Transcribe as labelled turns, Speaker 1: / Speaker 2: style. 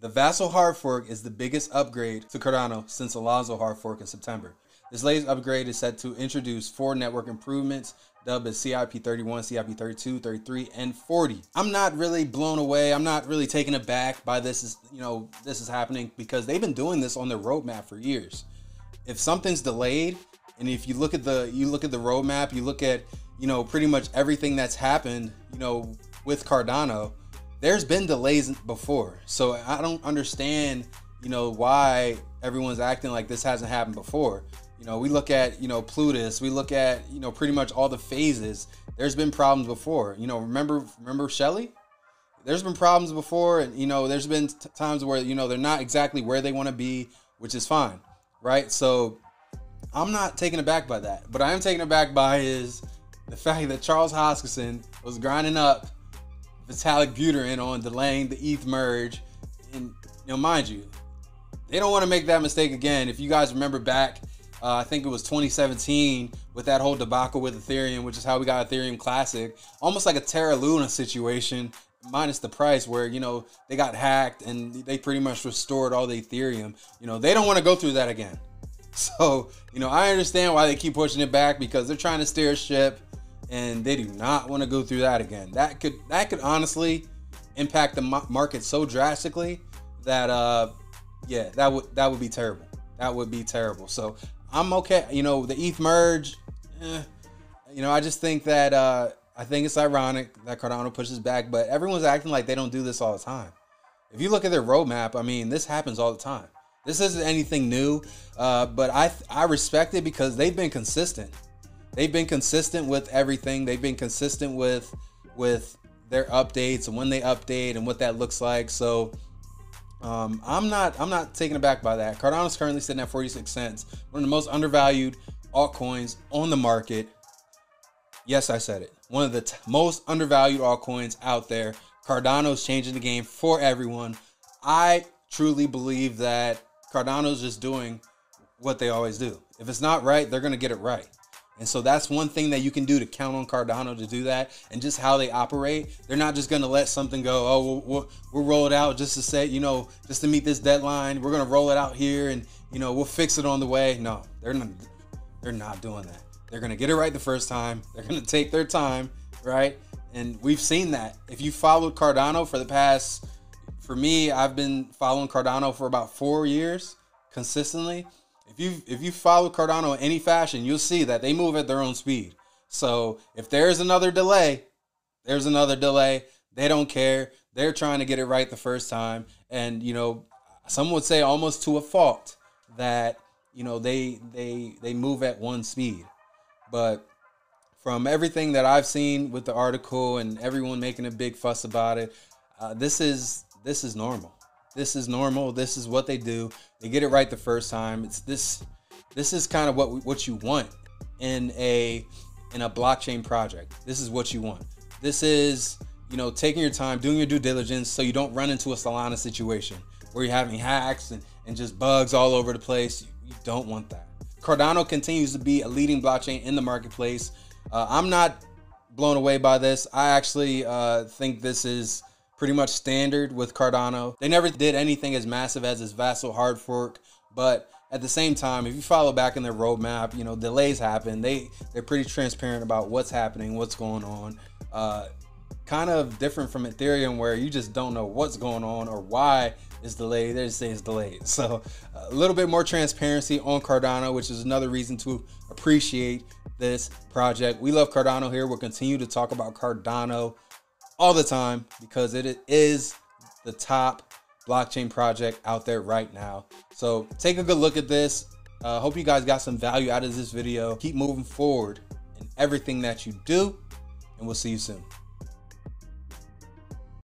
Speaker 1: The Vasil hard fork is the biggest upgrade to Cardano since Alonzo hard fork in September. This latest upgrade is set to introduce four network improvements dubbed as CIP 31, CIP 32, 33, and 40. I'm not really blown away. I'm not really taken aback by this is, you know, this is happening because they've been doing this on their roadmap for years. If something's delayed, and if you look at the you look at the roadmap, you look at, you know, pretty much everything that's happened, you know, with Cardano, there's been delays before. So I don't understand, you know, why everyone's acting like this hasn't happened before. You know, we look at, you know, Plutus, we look at, you know, pretty much all the phases. There's been problems before. You know, remember remember Shelley? There's been problems before and you know, there's been t- times where, you know, they're not exactly where they want to be, which is fine. Right? So I'm not taken aback by that. But I am taken aback by is the fact that Charles Hoskinson was grinding up Vitalik Buterin on delaying the ETH merge. And you know, mind you, they don't want to make that mistake again. If you guys remember back, uh, I think it was 2017 with that whole debacle with Ethereum, which is how we got Ethereum Classic, almost like a Terra Luna situation, minus the price, where you know they got hacked and they pretty much restored all the Ethereum. You know, they don't want to go through that again. So, you know, I understand why they keep pushing it back because they're trying to steer a ship and they do not want to go through that again. That could that could honestly impact the market so drastically that uh yeah, that would that would be terrible. That would be terrible. So I'm okay. You know, the ETH merge. Eh, you know, I just think that uh I think it's ironic that Cardano pushes back, but everyone's acting like they don't do this all the time. If you look at their roadmap, I mean, this happens all the time. This isn't anything new, uh, but I I respect it because they've been consistent they've been consistent with everything. They've been consistent with with their updates and when they update and what that looks like. So um, I'm not I'm not taken aback by that. Cardano's currently sitting at 46 cents, one of the most undervalued altcoins on the market. Yes, I said it. One of the t- most undervalued altcoins out there. Cardano's changing the game for everyone. I truly believe that Cardano's just doing what they always do. If it's not right, they're going to get it right. And so that's one thing that you can do to count on Cardano to do that and just how they operate. They're not just going to let something go, oh, we'll, we'll, we'll, roll it out just to say, you know, just to meet this deadline. We're going to roll it out here and, you know, we'll fix it on the way. No, they're not, they're not doing that. They're going to get it right the first time. They're going to take their time, right? And we've seen that. If you followed Cardano for the past, for me, I've been following Cardano for about four years consistently if you if you follow Cardano in any fashion, you'll see that they move at their own speed. So if there's another delay, there's another delay. They don't care. They're trying to get it right the first time, and you know, some would say almost to a fault that you know they they they move at one speed. But from everything that I've seen with the article and everyone making a big fuss about it, uh, this is this is normal. This is normal. This is what they do. They get it right the first time. It's this. This is kind of what what you want in a in a blockchain project. This is what you want. This is you know taking your time, doing your due diligence, so you don't run into a Solana situation where you're having hacks and, and just bugs all over the place. You, don't want that. Cardano continues to be a leading blockchain in the marketplace. Uh, I'm not blown away by this. I actually uh, think this is pretty much standard with Cardano. They never did anything as massive as this Vasil hard fork, but at the same time, if you follow back in their roadmap, you know delays happen. They they're pretty transparent about what's happening, what's going on. Uh, kind of different from Ethereum, where you just don't know what's going on or why it's delayed. They just say it's delayed. So a little bit more transparency on Cardano, which is another reason to appreciate this project. We love Cardano here. We'll continue to talk about Cardano all the time because it is the top blockchain project out there right now. So take a good look at this. Uh, hope you guys got some value out of this video. Keep moving forward in everything that you do, and we'll see you soon.